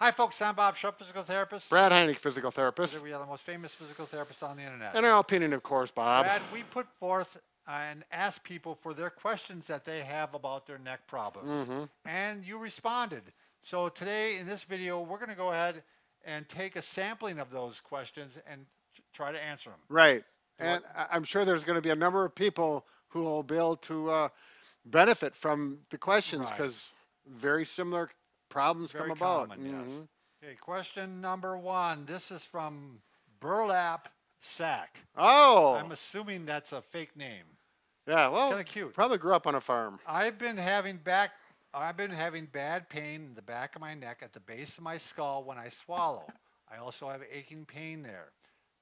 Hi, folks. I'm Bob Schrupp, physical therapist. Brad Heineck, physical therapist. We are the most famous physical therapists on the internet. In our opinion, of course, Bob. Brad, we put forth and ask people for their questions that they have about their neck problems. Mm-hmm. And you responded. So today in this video, we're going to go ahead and take a sampling of those questions and try to answer them. Right. And I'm sure there's going to be a number of people who will be able to uh, benefit from the questions Right. because very similar problems Very come about. common, yes. Mhm. Okay, question number one. This is from Burlap Sack. Oh, I'm assuming that's a fake name. yeah. Well, kinda cute. Probably grew up on a farm. I've been having back I've been having bad pain in the back of my neck at the base of my skull when I swallow. I also have aching pain there.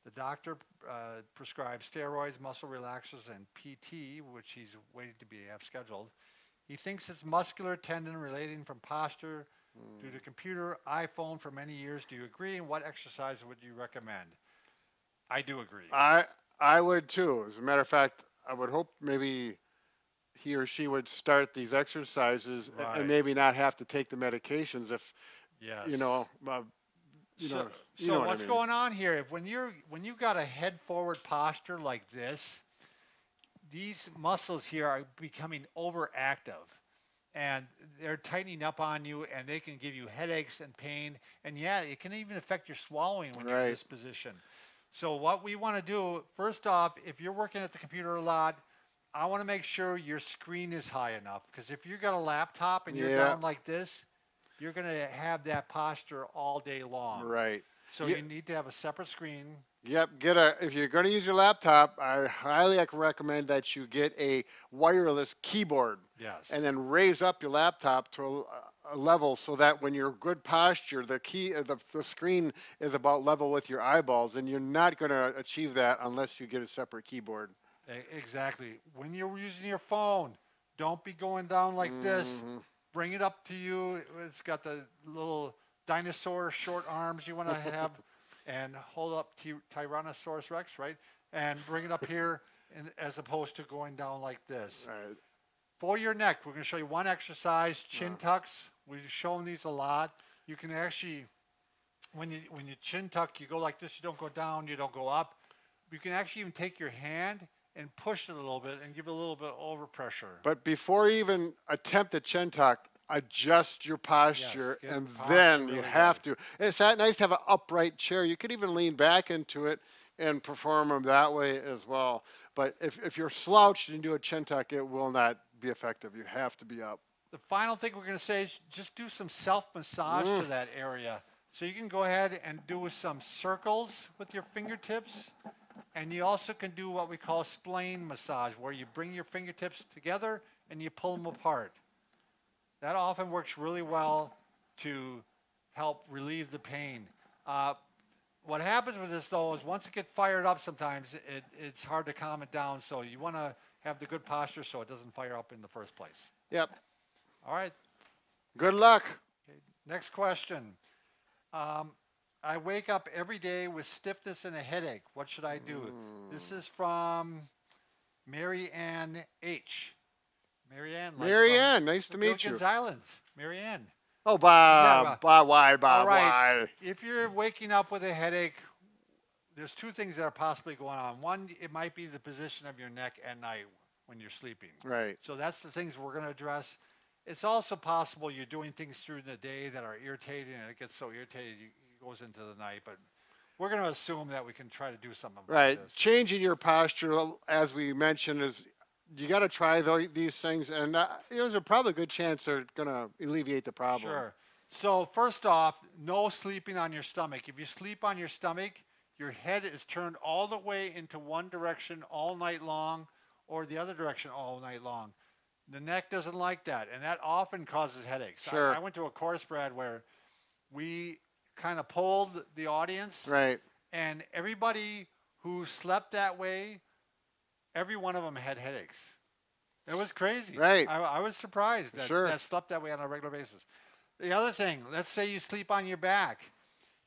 The doctor uh, prescribed steroids, muscle relaxers, and PT, which he's waiting to be have scheduled. He thinks it's muscular tendon relating from posture due to computer, iPhone for many years. Do you agree? And what exercise would you recommend? I do agree. I I would too. As a matter of fact, I would hope maybe he or she would start these exercises Right. and maybe not have to take the medications if yes. you know. Uh, you so, know, you so know what I what's mean. going on here? If when you're when you've got a head forward posture like this, these muscles here are becoming overactive, and they're tightening up on you, and they can give you headaches and pain, and yeah, it can even affect your swallowing when you're in this position. So what we want to do, first off, if you're working at the computer a lot, I want to make sure your screen is high enough because if you've got a laptop and you're Yeah. down like this, you're going to have that posture all day long. Right. So you need to have a separate screen. Yep, get a if you're going to use your laptop, I highly recommend that you get a wireless keyboard. Yes. And then raise up your laptop to a, a level so that when you're good posture, the key uh, the, the screen is about level with your eyeballs and you're not going to achieve that unless you get a separate keyboard. Exactly. When you're using your phone, don't be going down like this. Mm-hmm. Bring it up to you. It's got the little dinosaur short arms you want to have, and hold up T- Tyrannosaurus Rex, right? And bring it up here, and, as opposed to going down like this. All right. For your neck, we're going to show you one exercise, chin tucks. We've shown these a lot. You can actually, when you when you chin tuck, you go like this. You don't go down. You don't go up. You can actually even take your hand and push it a little bit and give it a little bit of overpressure. But before you even attempt the chin tuck, adjust your posture, get and posture then you really have to. It's that nice to have an upright chair. You could even lean back into it and perform them that way as well. But if, if you're slouched and do a chin tuck, it will not be effective. You have to be up. The final thing we're going to say is just do some self massage to that area. So you can go ahead and do some circles with your fingertips. And you also can do what we call spline massage, where you bring your fingertips together and you pull them apart. That often works really well to help relieve the pain. Uh, what happens with this though is once it gets fired up, sometimes it, it's hard to calm it down. So you want to have the good posture so it doesn't fire up in the first place. Yep. All right. Good luck. Next question. Um, I wake up every day with stiffness and a headache. What should I do? This is from Mary Ann H. Mary Ann. like Mary Ann, nice to meet you. Gilligan's Island. Mary Ann. Oh, Bob. Bob. Bob, why, Bob, All right. why? If you're waking up with a headache, there's two things that are possibly going on. One, it might be the position of your neck at night when you're sleeping. Right. So that's the things we're going to address. It's also possible you're doing things through the day that are irritating, and it gets so irritated it goes into the night. But we're going to assume that we can try to do something about Right. this. Changing your posture, as we mentioned, is you got to try these things, and uh, there's a probably good chance they're going to alleviate the problem. Sure. So first off, no sleeping on your stomach. If you sleep on your stomach, your head is turned all the way into one direction all night long, or the other direction all night long. The neck doesn't like that, and that often causes headaches. I- Sure. I, went to a course, Brad, where we kind of polled the audience, Right. and everybody who slept that way, every one of them had headaches. It was crazy. Right. I, I was surprised that, Sure. that slept that way on a regular basis. The other thing, let's say you sleep on your back.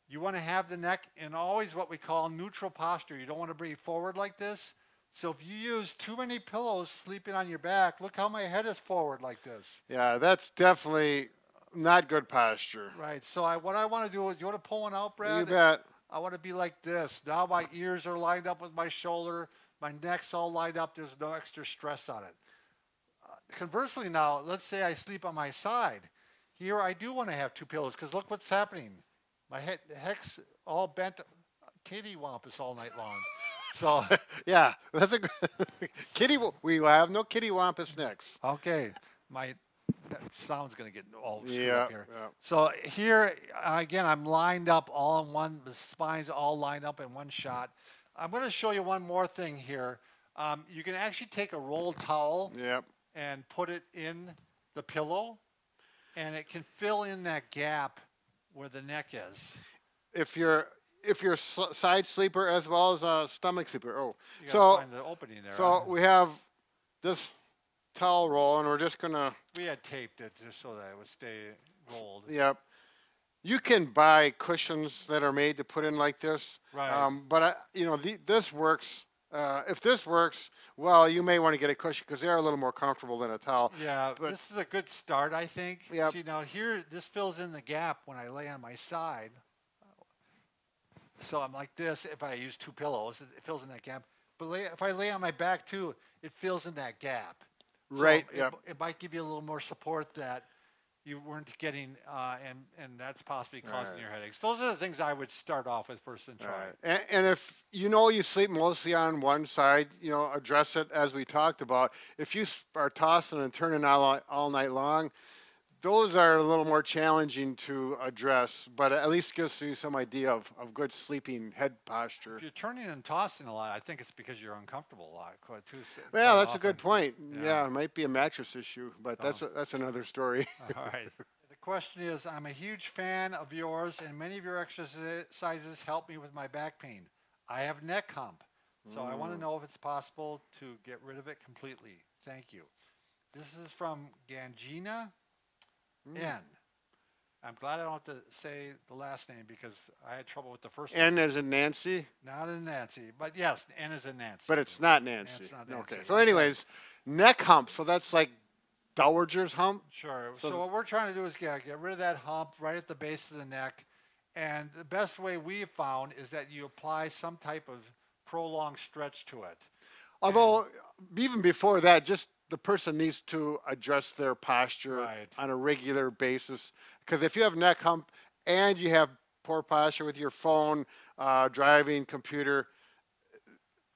You want to have the neck in always what we call neutral posture. You don't want to breathe forward like this. So if you use too many pillows sleeping on your back, look how my head is forward like this. Yeah, that's definitely not good posture. Right. So I, what I want to do is, you want to pull one out, Brad? You bet. I want to be like this. Now my ears are lined up with my shoulder. My neck's all lined up. There's no extra stress on it. Uh, conversely, now let's say I sleep on my side. Here I do want to have two pillows because look what's happening. My head, heck's all bent, kitty wampus all night long. So Yeah, that's a good kitty. We have no kitty wampus next. okay, my that sound's gonna get all screwed Yeah, up here. yeah. So here again, I'm lined up all in one. The spines all lined up in one shot. I'm going to show you one more thing here. Um, you can actually take a rolled towel Yep. and put it in the pillow, and it can fill in that gap where the neck is. If you're if you're side sleeper as well as a stomach sleeper. Oh, so find the opening there. so huh? we have this towel roll, and we're just gonna. we had taped it just so that it would stay rolled. Yep. You can buy cushions that are made to put in like this. Right. Um, but I, you know, the, this works. Uh, if this works, well, you may want to get a cushion because they are a little more comfortable than a towel. Yeah, But- this is a good start, I think. Yep. See, now here, this fills in the gap when I lay on my side. So I'm like this. If I use two pillows, it it fills in that gap. But lay, if I lay on my back too, it fills in that gap. So Right, It, yep. it might give you a little more support that you weren't getting, uh, and and that's possibly causing Right. your headaches. Those are the things I would start off with first and try. Right. And, and if you know you sleep mostly on one side, you know, address it as we talked about. If you are tossing and turning all, all night long, those are a little more challenging to address, but at least gives you some idea of, of good sleeping head posture. If you're turning and tossing a lot, I think it's because you're uncomfortable a lot. Quite too. Well, that's a good point. Yeah. Yeah. it might be a mattress issue, but that's a, that's another story. All right. The question is I'm a huge fan of yours, and many of your exercises help me with my back pain. I have neck hump, so I want to mm. know if it's possible to get rid of it completely. Thank you. This is from Gangina Mm. N. I'm glad I don't have to say the last name because I had trouble with the first N as in Nancy. Not a Nancy, but yes, N is a Nancy. but it's not Nancy. It's not Nancy. Okay. So, anyways, neck hump. So that's like dowager's hump. Sure. So So, what we're trying to do is get, get rid of that hump right at the base of the neck. And the best way we have found is that you apply some type of prolonged stretch to it. Although, even before that, just the person needs to address their posture Right. on a regular basis. Because if you have neck hump and you have poor posture with your phone, uh, driving, computer,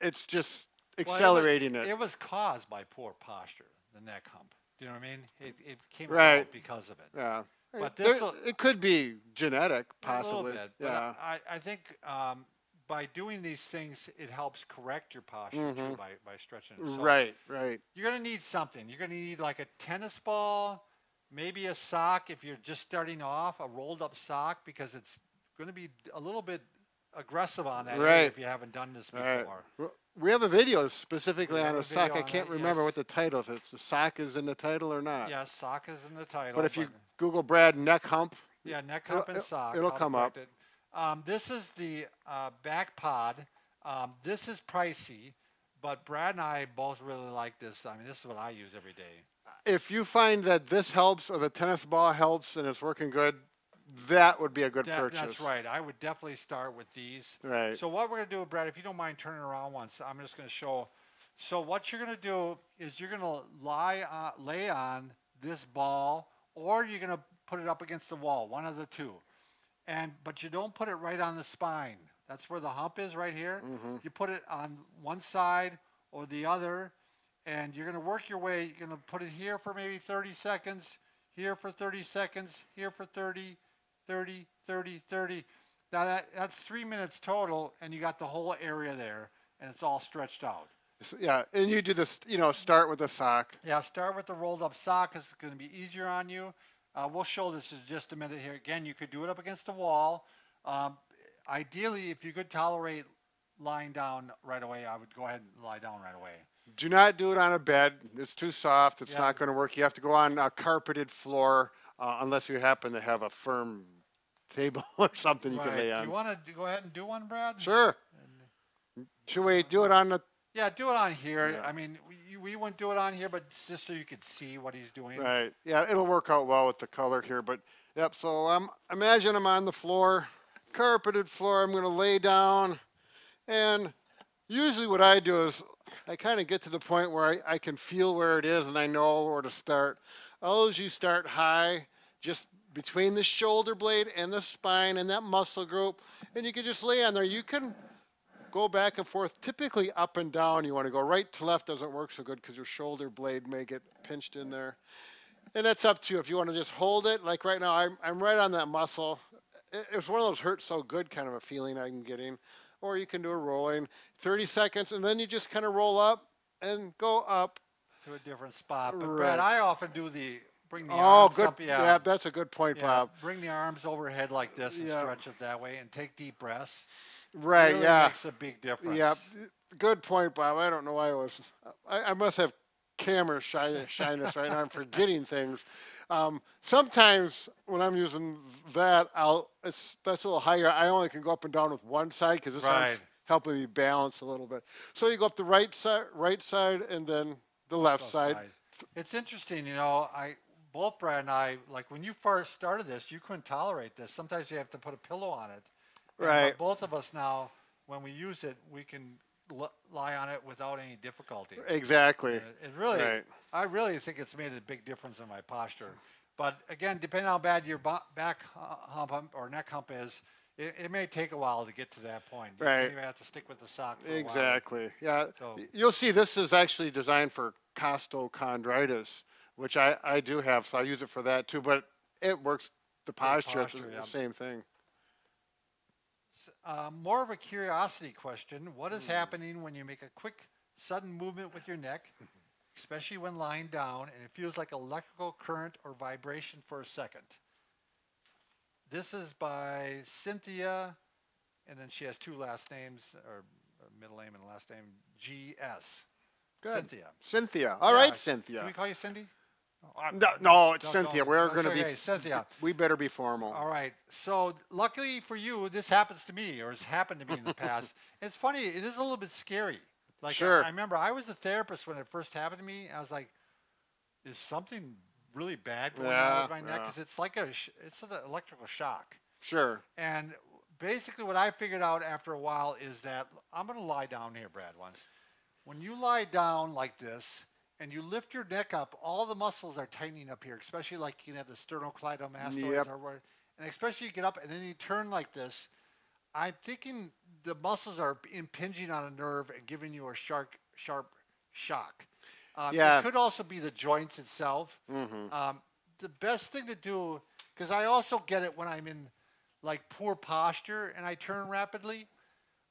it's just Well, accelerating was, it. It was caused by poor posture, the neck hump. Do you know what I mean? It, it came Right. about because of it. Yeah. But this'll- it could be genetic, possibly. bit. Yeah. I, I think um, by doing these things, it helps correct your posture too mm-hmm. by, by stretching. So right, right. You're going to need something. You're going to need like a tennis ball, maybe a sock if you're just starting off, a rolled up sock because it's going to be a little bit aggressive on that Right. if you haven't done this before. Right. We have a video specifically on a a sock. I can't remember yes. what the title, if it's the sock is in the title or not. Yes, sock is in the title. But if you Google Brad neck hump, yeah, neck it'll- hump and sock. it'll I'll come up. It. Um, this is the uh, back pod. Um, this is pricey, but Brad and I both really like this. I mean, this is what I use every day. if you find that this helps or the tennis ball helps and it's working good, that would be a good That- purchase. That's right. I would definitely start with these. Right. So what we're gonna do, Brad, if you don't mind turning around once, I'm just gonna show. So what you're gonna do is you're gonna lie on, lay on this ball, or you're gonna put it up against the wall, one of the two. And but you don't put it right on the spine. That's where the hump is, right here. Mm-hmm. You put it on one side or the other, and you're gonna work your way. You're gonna put it here for maybe 30 seconds, here for 30 seconds, here for 30, 30, 30, 30. Now that, that's three minutes total, and you got the whole area there, and it's all stretched out. Yeah, and you do this, you know, start with a sock. Yeah, start with the rolled up sock. 'cause It's going to be easier on you. Uh, we'll show this in just a minute here. Again, you could do it up against the wall. Um, ideally, if you could tolerate lying down right away, I would go ahead and lie down right away. Do not do it on a bed. It's too soft. It's Yeah. not going to work. You have to go on a carpeted floor uh, unless you happen to have a firm table or something you can lay Do on. you want to go ahead and do one, Brad? Sure. Should we do it on the Yeah, do it on here. I mean, we, we wouldn't do it on here, but just so you could see what he's doing. Right. Yeah, it'll work out well with the color here. But yep. So I'm imagine I'm on the floor, carpeted floor. I'm going to lay down, and usually what I do is I kind of get to the point where I, I can feel where it is and I know where to start. I'll usually start high, just between the shoulder blade and the spine and that muscle group, and you can just lay on there. You can go back and forth, typically up and down. You want to go right to left doesn't work so good because your shoulder blade may get pinched in there. And that's up to you. If you want to just hold it, like right now, I'm, I'm right on that muscle. It- It's one of those hurt so good kind of a feeling I'm getting. Or you can do a rolling, 30 seconds, and then you just kind of roll up and go up. to a different spot. But Right. Brad, I often do the bring the Oh, arms good. up. Yeah, Yeah, that's a good point, yeah, Bob. Bring the arms overhead like this and Yeah. stretch it that way, and take deep breaths. Right, really yeah. makes a big difference. Yeah, good point, Bob. I don't know why I was. I, I must have camera shy, shyness right now. I'm forgetting things. Um, sometimes when I'm using that, I'll it's that's a little higher. I only can go up and down with one side because this Right. one's helping me balance a little bit. So you go up the right side, right side, and then the left side. side. It's interesting, you know. I both Brad and I like when you first started this, you couldn't tolerate this. Sometimes you have to put a pillow on it. Uh, Right. both of us now, when we use it, we can l- lie on it without any difficulty. Exactly. It, it really, Right. I really think it's made a big difference in my posture. But again, depending on how bad your back hump hump or neck hump is, it, it may take a while to get to that point. You Right. may have to stick with the sock. For a while. Exactly. Yeah. So- You'll see this is actually designed for costochondritis, which I, I do have, so I use it for that too. But it works. The posture, posture, the same thing. Uh, more of a curiosity question. What is Hmm. happening when you make a quick, sudden movement with your neck, especially when lying down, and it feels like electrical current or vibration for a second? This is by Cynthia, and then she has two last names, or middle name and last name, G.S. Good. Cynthia. Cynthia. All right, Yeah, Cynthia. Can we call you Cindy? I'm- No, no, it's Cynthia. don't- We're going to okay, be Cynthia. We better be formal. All right. So luckily for you, this happens to me, or has happened to me in the past. it's funny. It is a little bit scary. Like I- Sure. I, remember I was a therapist when it first happened to me. I was like, "Is something really bad going on with my neck?" yeah. Because it's like a sh- it's an electrical shock. Sure. And basically, what I figured out after a while is that I'm going to lie down here, Brad. Once, when you lie down like this and you lift your neck up, all the muscles are tightening up here, especially like you can have the sternocleidomastoids, Yep. or and especially you get up and then you turn like this. I'm thinking the muscles are impinging on a nerve and giving you a sharp, sharp shock. Um, Yeah. It could also be the joints itself. Um, the best thing to do, because I also get it when I'm in like poor posture and I turn rapidly.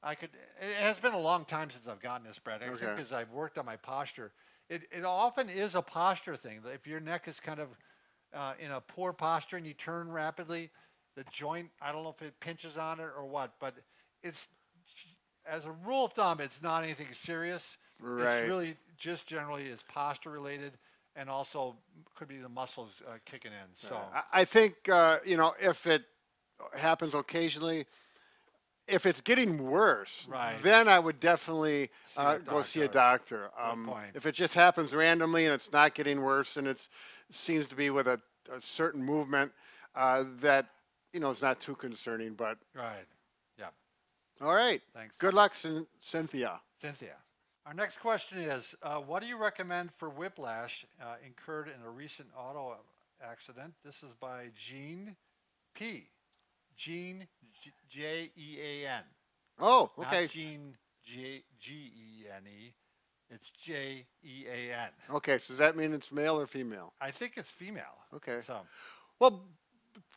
I could. It has been a long time since I've gotten this, Brad. I think Okay. because I've worked on my posture. It it often is a posture thing. If your neck is kind of uh, in a poor posture and you turn rapidly, the joint. I don't know if it pinches on it or what, but it's as a rule of thumb, it's not anything serious. Right. It's really just generally is posture related, and also could be the muscles uh, kicking in. So. I, I think uh, you know if it happens occasionally. If it's getting worse, Right. then I would definitely See uh, go see a doctor. Um, if it just happens randomly and it's not getting worse and it seems to be with a, a certain movement, uh, that you know is not too concerning. But Right. Yeah. all right, Thanks. good luck, Cyn- Cynthia. Cynthia. Our next question is uh, What do you recommend for whiplash uh, incurred in a recent auto accident? This is by Gene P. Gene J E A N. Oh, okay, Not Gene G E N E. It's J E A N. okay. So does that mean it's male or female? I think it's female. Okay. So, Well,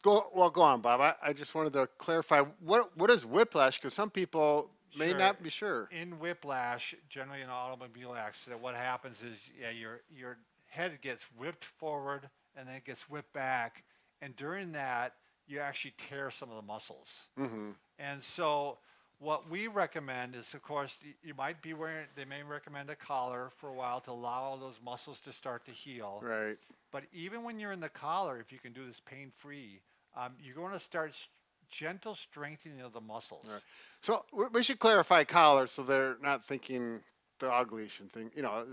go well. Go on, Bob. I, I just wanted to clarify what what is whiplash because some people may Sure. not be sure. in whiplash, generally in an automobile accident, what happens is yeah, your your head gets whipped forward and then it gets whipped back, and during that you actually tear some of the muscles. Mm-hmm. And so what we recommend is, of course, you might be wearing. They may recommend a collar for a while to allow all those muscles to start to heal. Right. But even when you're in the collar, if you can do this pain free, um, you're going to start gentle strengthening of the muscles. So we, should clarify collar so they're not thinking the ovulation thing, you know,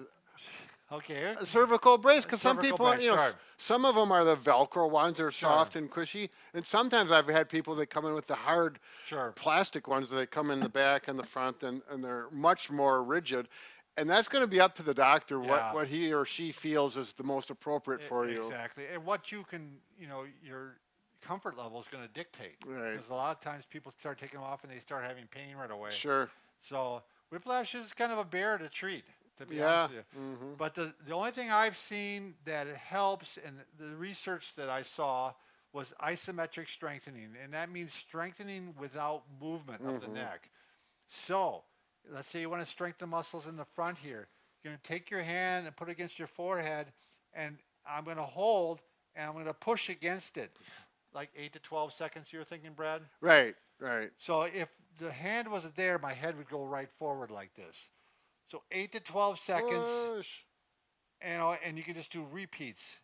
Okay. a cervical brace because some people, brace, you know, sure. some of them are the Velcro ones. They're Sure. soft and cushy, and sometimes I've had people that come in with the hard Sure. plastic ones that come in the back and the front, and, and they're much more rigid. And that's going to be up to the doctor Yeah. what, what he or she feels is the most appropriate E- for you. Exactly. And what you can, you know, your comfort level is going to dictate. Right. Because a lot of times people start taking them off and they start having pain right away. Sure. So whiplash is kind of a bear to treat, to be Yeah, honest with you. Mm-hmm. But the, the only thing I've seen that helps, and the research that I saw was isometric strengthening, and that means strengthening without movement of the mm-hmm. neck. So let's say you want to strengthen the muscles in the front here. You're going to take your hand and put it against your forehead, and I'm going to hold, and I'm going to push against it, like eight to 12 seconds. You're thinking, Brad? Right. Right. So if the hand wasn't there, my head would go right forward like this. So eight to twelve seconds, Push. know, and you can just do repeats.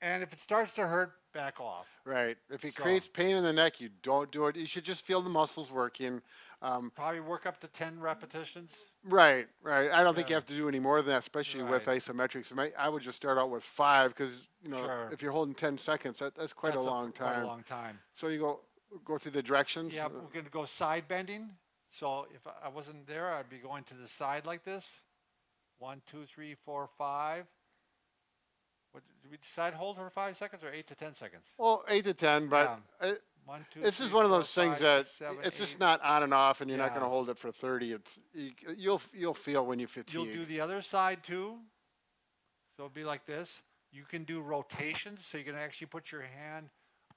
And if it starts to hurt, back off. Right. If it So- creates pain in the neck, you don't do it. You should just feel the muscles working. Um, Probably work up to ten repetitions. Right, right. I don't think you have to do any more than that, especially with Right. isometrics. I I would just start out with five because you know Sure. if you're holding ten seconds, that, that's quite That's a long Quite time. a long time. So you go go through the directions. Yeah, we're going to go side bending. So if I wasn't there, I'd be going to the side like this. One, two, three, four, five. What, did we decide hold for five seconds or eight to ten seconds? Well, eight to ten, but uh, One, two, this is three, one of four, those things five, that seven, it's just not on and off, and you're not going to hold it for thirty. It's you, you'll you'll feel when you fatigue. You'll do the other side too. So it'll be like this. You can do rotations, so you can actually put your hand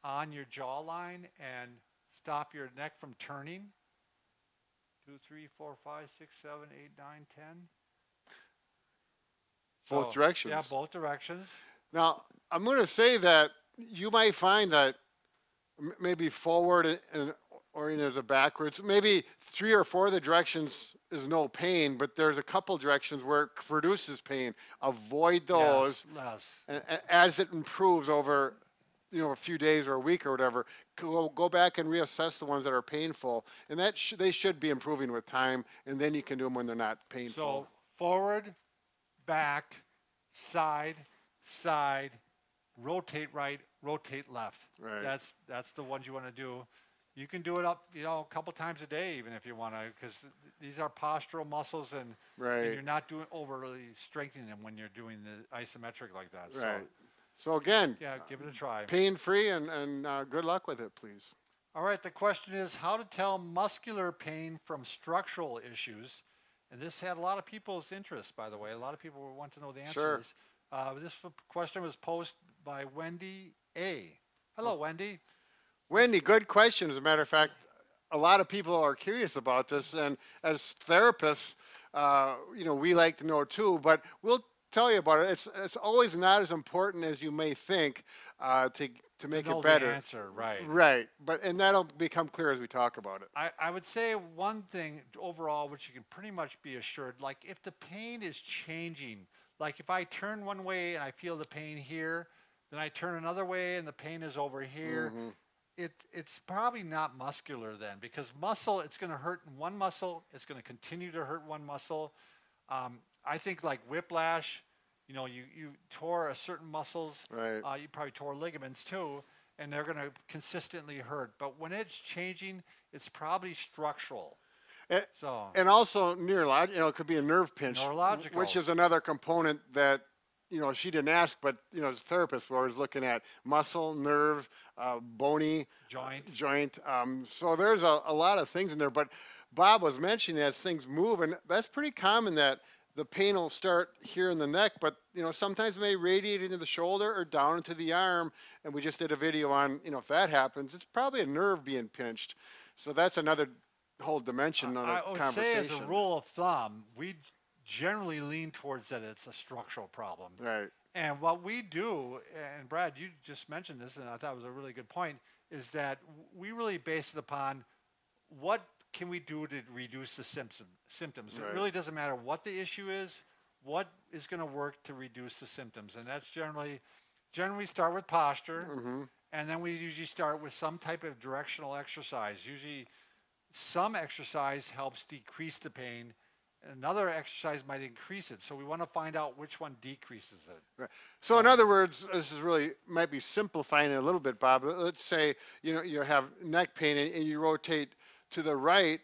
on your jawline and stop your neck from turning. Two, three, four, five, six, seven, eight, nine, ten. Both So, directions. Yeah, both directions. Now, I'm going to say that you might find that m- maybe forward and, and oriented as a backwards, maybe three or four of the directions is no pain, but there's a couple directions where it produces pain. Avoid those, Yes, less. as it improves over, you know, a few days or a week or whatever, go, go back and reassess the ones that are painful, and that sh- they should be improving with time, and then you can do them when they're not painful. So forward, back, side, side, rotate right, rotate left. Right. That's that's the ones you want to do. You can do it up, you know, a couple times a day, even if you want to, because these are postural muscles, and, Right. and you're not doing overly strengthening them when you're doing the isometric like that. Right. So again, yeah, give it a try. pain free, and, and uh, good luck with it, please. All right, the question is how to tell muscular pain from structural issues. And this had a lot of people's interest, by the way. A lot of people want to know the answer Sure. this. Uh, this question was posed by Wendy A. Hello, Wendy. Wendy, good question. As a matter of fact, a lot of people are curious about this, and as therapists, uh, you know, we like to know too. But we'll tell you about it. It's it's always not as important as you may think uh, to to make know it better. answer, right. Right, but and that'll become clear as we talk about it. I, I would say one thing overall, which you can pretty much be assured, like if the pain is changing, like if I turn one way and I feel the pain here, then I turn another way and the pain is over here, it, it's probably not muscular then because muscle, it's going to hurt in one muscle, it's going to continue to hurt one muscle. Um, I think like whiplash, you know, you, you tore a certain muscles, Right. uh, you probably tore ligaments too, and they're going to consistently hurt. But when it's changing, it's probably structural. And, So and also neurological, you know, it could be a nerve pinch, Neurological. which is another component that you know she didn't ask, but you know, as a therapist, we're always looking at muscle, nerve, uh, bony Joint. joint. Um, so there's a, a lot of things in there. But Bob was mentioning as things move, and that's pretty common that the pain will start here in the neck, but you know sometimes it may radiate into the shoulder or down into the arm. And we just did a video on you know if that happens, it's probably a nerve being pinched. So that's another whole dimension of I the would say, as a rule of thumb, we generally lean towards that it's a structural problem. Right. And what we do, and Brad, you just mentioned this, and I thought it was a really good point, is that we really base it upon what can we do to reduce the symptom, symptoms. Right. It really doesn't matter what the issue is, what is going to work to reduce the symptoms. And that's generally, generally start with posture, mm-hmm. and then we usually start with some type of directional exercise. Usually some exercise helps decrease the pain, and another exercise might increase it. So we want to find out which one decreases it. Right. So in other words, this is really might be simplifying it a little bit, Bob. Let- Let's say you know you have neck pain and you rotate to the right,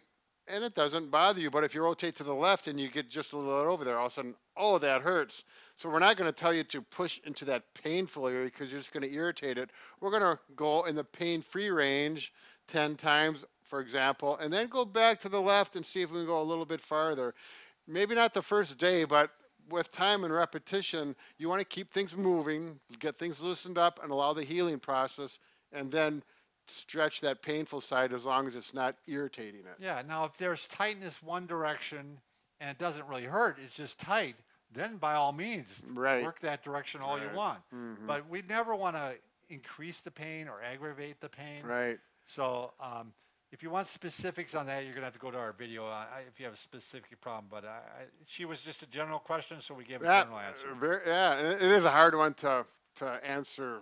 and it doesn't bother you. But if you rotate to the left and you get just a little over there, all of a sudden, oh, that hurts. So we're not going to tell you to push into that painful area because you're just going to irritate it. We're going to go in the pain-free range ten times, for example, and then go back to the left and see if we can go a little bit farther. Maybe not the first day, but with time and repetition, you want to keep things moving, get things loosened up, and allow the healing process, and then stretch that painful side as long as it's not irritating it. Yeah. Now, if there's tightness one direction and it doesn't really hurt, it's just tight, then by all means, Right. work that direction all you want. But we never want to increase the pain or aggravate the pain. Right. So um, if you want specifics on that, you're going to have to go to our video uh, I- if you have a specific problem. But I, I, she was just a general question, so we gave a general answer. very, yeah, it it is a hard one to, to answer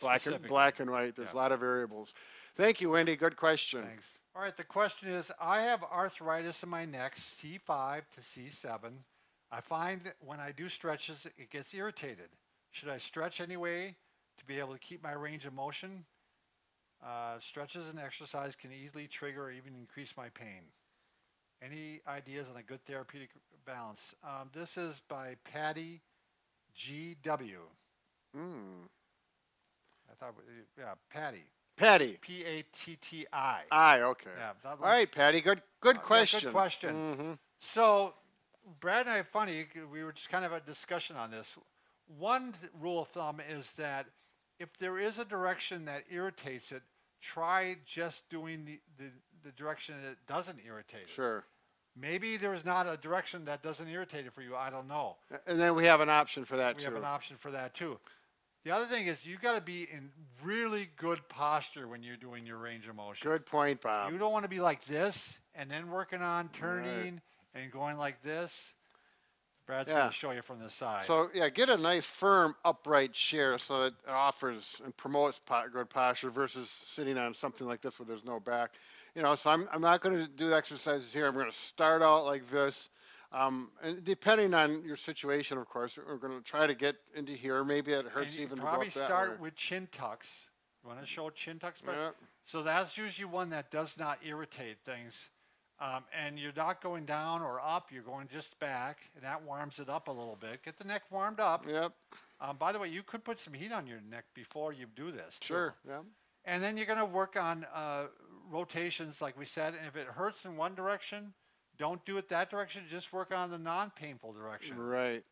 black and, black and white. There's Yeah. a lot of variables. Thank you, Wendy. Good question. Thanks. All right, the question is I have arthritis in my neck, C5 to C7. I find that when I do stretches, it gets irritated. Should I stretch anyway to be able to keep my range of motion? Uh, stretches and exercise can easily trigger or even increase my pain. Any ideas on a good therapeutic balance? Um, this is by Patty G.W. Mm. Thought, yeah, Patty. Patty. P A T T I. I, okay. Yeah, All right, Patty. Good, good Uh, yeah, question. good question. Mhm. So, Brad and I, funny, we were just kind of a discussion on this. One rule of thumb is that if there is a direction that irritates it, try just doing the, the, the direction that doesn't irritate it. Sure. Maybe there's not a direction that doesn't irritate it for you. I don't know. And then we have an option for that We too. We have an option for that too. The other thing is you've got to be in really good posture when you're doing your range of motion. Good point, Bob. You don't want to be like this and then working on turning and going like this. Brad's going to show you from the side. So yeah, get a nice firm upright chair so that it offers and promotes po- good posture versus sitting on something like this where there's no back. You know, so I'm, I'm not going to do exercises here. I'm going to start out like this. Um, and depending on your situation, of course, we're going to try to get into here. Maybe it hurts even to probably start with chin tucks. You want to show chin tucks? Yep. So that's usually one that does not irritate things. Um, and you're not going down or up, you're going just back, and that warms it up a little bit. Get the neck warmed up. Yep, Um, by the way, you could put some heat on your neck before you do this. too. sure. Yeah. And then you're going to work on uh, rotations, like we said. And if it hurts in one direction, don't do it that direction. Just work on the non-painful direction. Right.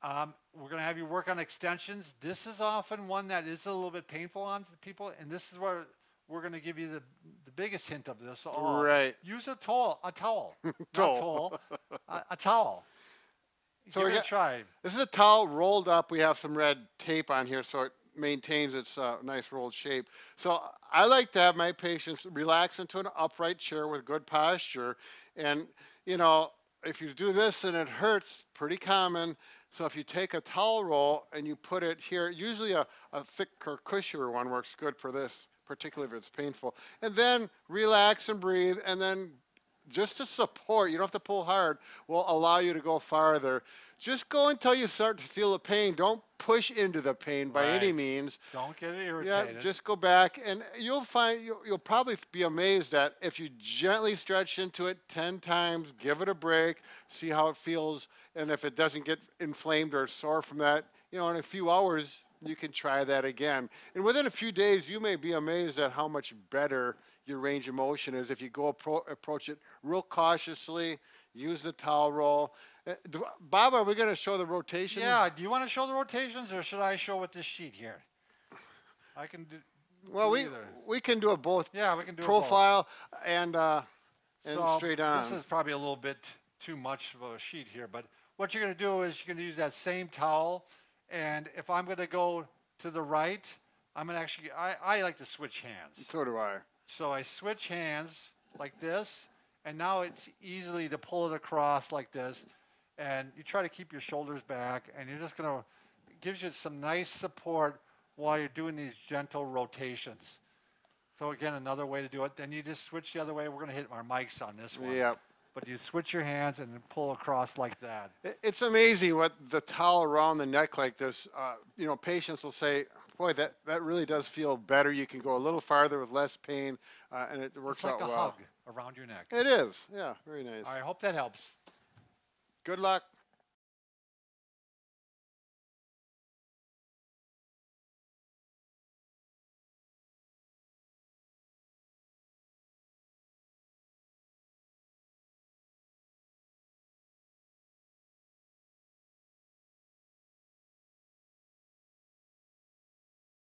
Um, we're going to have you work on extensions. This is often one that is a little bit painful on people, and this is where we're going to give you the, the biggest hint of this. all. Right. Use a towel, a towel, not Towel. towel, a, a towel. So Give we it a got- try. This is a towel rolled up. We have some red tape on here so it maintains its uh, nice rolled shape. So I like to have my patients relax into an upright chair with good posture. And, you know, if you do this and it hurts, pretty common. So if you take a towel roll and you put it here, usually a, a thicker, cushier one works good for this, particularly if it's painful. And then relax and breathe and then just to support, you don't have to pull hard, will allow you to go farther. Just go until you start to feel the pain. Don't push into the pain by any means. Don't get irritated. Yeah, irritated. just go back, and you'll find you'll, you'll probably be amazed that if you gently stretch into it ten times, give it a break, see how it feels, and if it doesn't get inflamed or sore from that, you know, in a few hours you can try that again. And within a few days, you may be amazed at how much better your range of motion is if you go appro- approach it real cautiously. Use the towel roll. Uh, do- Bob, are we going to show the rotation? yeah. Do you want to show the rotations, or should I show with this sheet here? I can do. Well, do we either. we can do it both. Yeah, we can do it both. profile and uh, and So straight on. This is probably a little bit too much of a sheet here, but what you're going to do is you're going to use that same towel, and if I'm going to go to the right, I'm going to actually. I, I like to switch hands. so do I. So I switch hands like this, and now it's easily to pull it across like this, and you try to keep your shoulders back, and you're just going to gives you some nice support while you're doing these gentle rotations. So again, another way to do it. Then you just switch the other way. We're going to hit our mics on this one. Yep. But you switch your hands and pull across like that. It's amazing what the towel around the neck like this, uh, you know, patients will say, boy, that, that really does feel better. You can go a little farther with less pain, uh, and it works out well." It's like a hug around your neck. It is, yeah, very nice. All right, I hope that helps. Good luck.